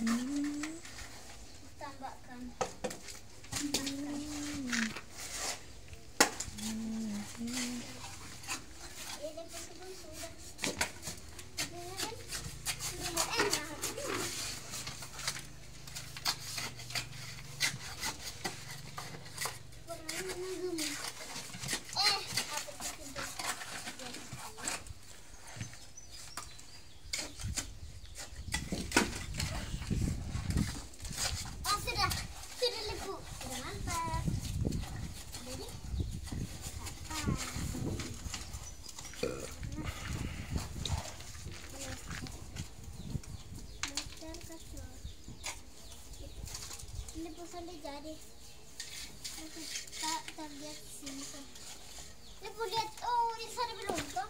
Mm -hmm. Hindi po sa ligari. Ta target simple. Ini po lihat, oh ini sana belum doh.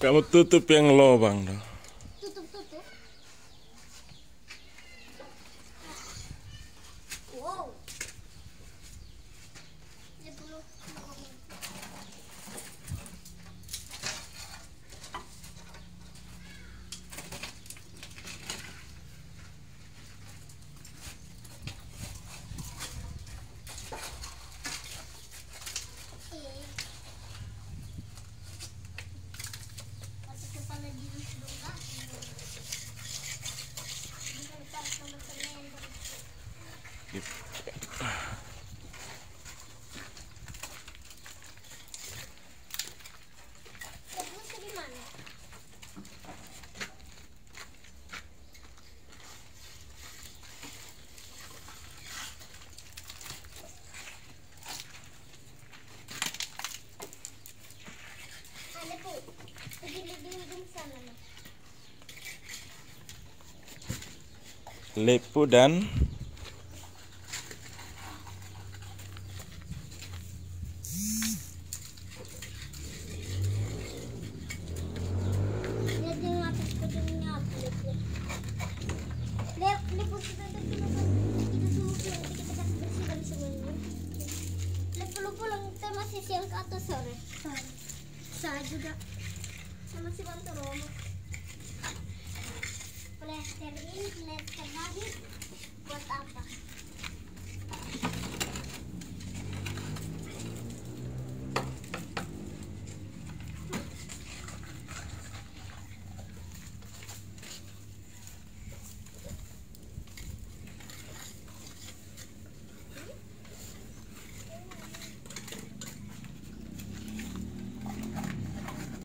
Kamu tutup yang lubang dong. Semuanya. Lep, lupa lang kita masih siang ke atas sore. Saya juga. vamos estamos levando o ovo para servir, levar e botar